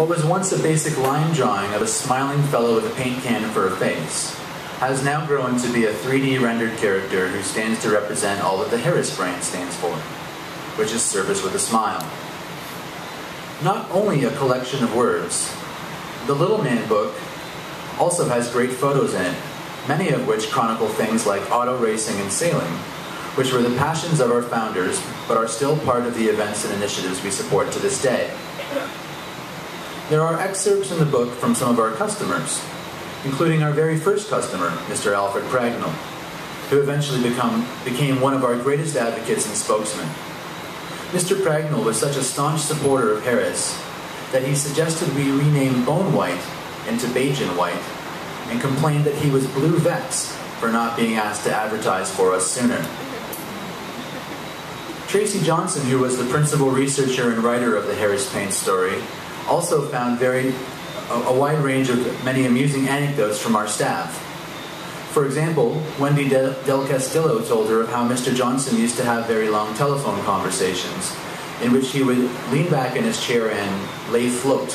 What was once a basic line drawing of a smiling fellow with a paint can for a face has now grown to be a 3D rendered character who stands to represent all that the Harris brand stands for, which is service with a smile. Not only a collection of words, the Little Man book also has great photos in it, many of which chronicle things like auto racing and sailing, which were the passions of our founders, but are still part of the events and initiatives we support to this day. There are excerpts in the book from some of our customers, including our very first customer, Mr. Alfred Pragnell, who eventually become, became one of our greatest advocates and spokesmen. Mr. Pragnell was such a staunch supporter of Harris that he suggested we rename Bone White into Bajan White and complained that he was blue vex for not being asked to advertise for us sooner. Tracy Johnson, who was the principal researcher and writer of the Harris Paint story, also found very a, wide range of many amusing anecdotes from our staff. For example, Wendy Del, Del Castillo told her of how Mr. Johnson used to have very long telephone conversations in which he would lean back in his chair and lay float.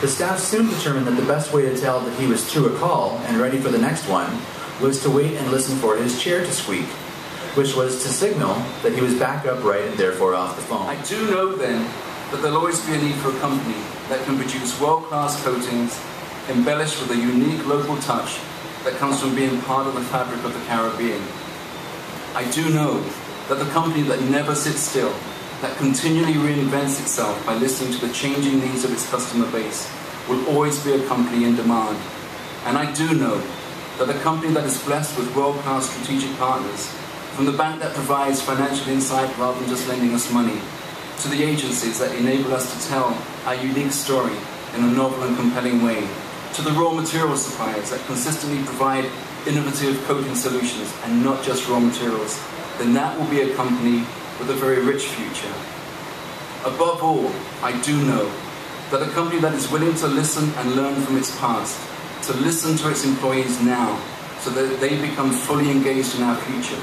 The staff soon determined that the best way to tell that he was through a call and ready for the next one was to wait and listen for his chair to squeak, which was to signal that he was back upright and therefore off the phone. I do know then that there'll always be a need for a company that can produce world-class coatings embellished with a unique local touch that comes from being part of the fabric of the Caribbean. I do know that the company that never sits still, that continually reinvents itself by listening to the changing needs of its customer base, will always be a company in demand. And I do know that the company that is blessed with world-class strategic partners, from the bank that provides financial insight rather than just lending us money, to the agencies that enable us to tell our unique story in a novel and compelling way, to the raw material suppliers that consistently provide innovative coating solutions and not just raw materials, then that will be a company with a very rich future. Above all, I do know that a company that is willing to listen and learn from its past, to listen to its employees now, so that they become fully engaged in our future,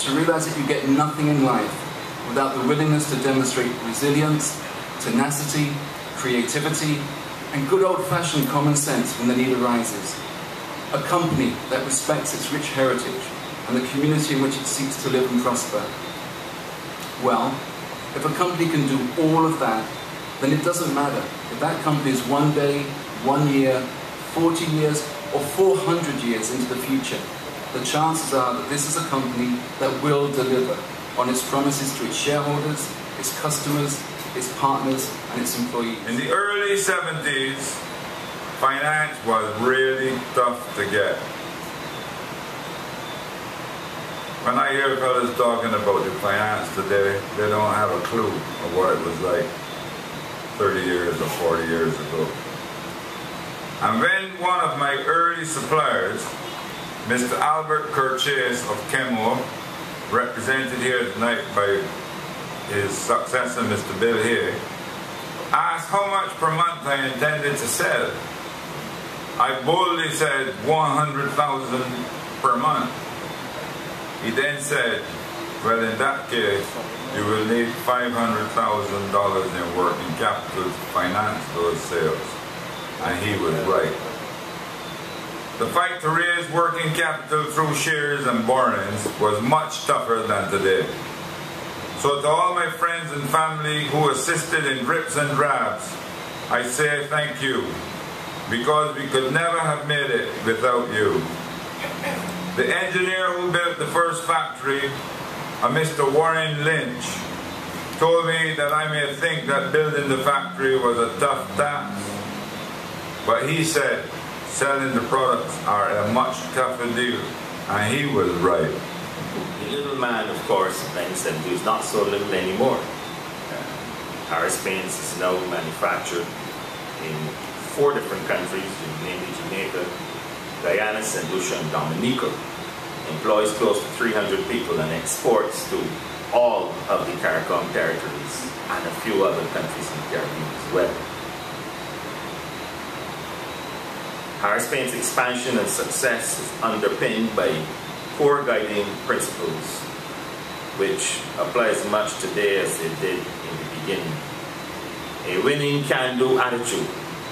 to realize that you get nothing in life without the willingness to demonstrate resilience, tenacity, creativity, and good old-fashioned common sense when the need arises. A company that respects its rich heritage and the community in which it seeks to live and prosper. Well, if a company can do all of that, then it doesn't matter if that company is one day, one year, 40 years, or 400 years into the future. The chances are that this is a company that will deliver on its promises to its shareholders, its customers, its partners, and its employees. In the early 70s, finance was really tough to get. When I hear fellas talking about the finance today, they don't have a clue of what it was like 30 years or 40 years ago. And then one of my early suppliers, Mr. Albert Kerchase of Chemo, represented here tonight by his successor, Mr. Bill here, asked how much per month I intended to sell. I boldly said 100,000 per month. He then said, well in that case, you will need $500,000 in working capital to finance those sales. And he was right. The fight to raise working capital through shares and borrowings was much tougher than today. So to all my friends and family who assisted in drips and drabs, I say thank you, because we could never have made it without you. The engineer who built the first factory, a Mr. Warren Lynch, told me that I may think that building the factory was a tough task. But he said, selling the products are a much tougher deal. And he was right. The little man, of course, in 1970 is not so little anymore. Uh, Harris Paints is now manufactured in four different countries, namely Jamaica, Guyana, St. Lucia, and Dominica. Employs close to 300 people and exports to all of the CARICOM territories and a few other countries in the Caribbean as well. Harris Paint's expansion and success is underpinned by core guiding principles, which apply as much today as they did in the beginning. a winning can-do attitude,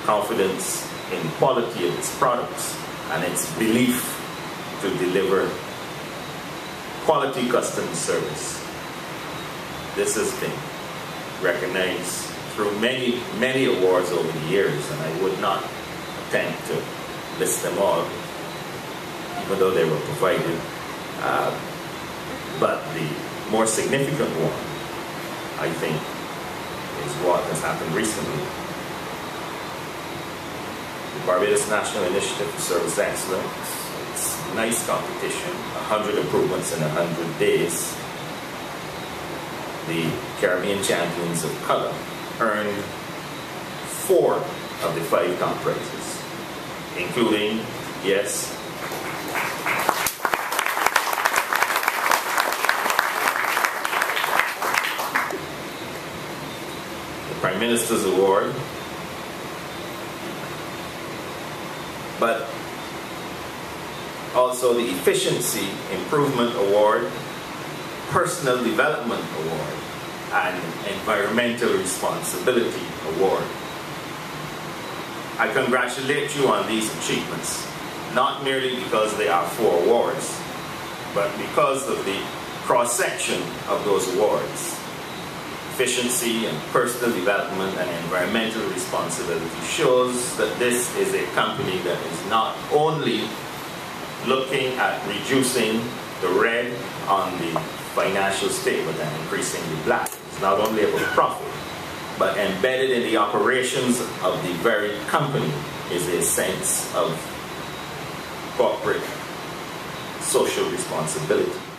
confidence in quality of its products, and its belief to deliver quality customer service. This has been recognized through many, many awards over the years, and I would not attempt to list them all, even though they were provided. Uh, but the more significant one, I think, is what has happened recently. The Barbados National Initiative for Service Excellence. It's NISE competition, 100 improvements in 100 days. The Caribbean Champions of Color earned four of the five top prizes, including, yes, the Prime Minister's Award, but also the Efficiency Improvement Award, Personal Development Award, and Environmental Responsibility Award. I congratulate you on these achievements, not merely because they are four awards, but because of the cross-section of those awards efficiency and personal development and environmental responsibility shows that this is a company that is not only looking at reducing the red on the financial statement and increasing the black. It's not only about profit, but embedded in the operations of the very company is a sense of corporate social responsibility.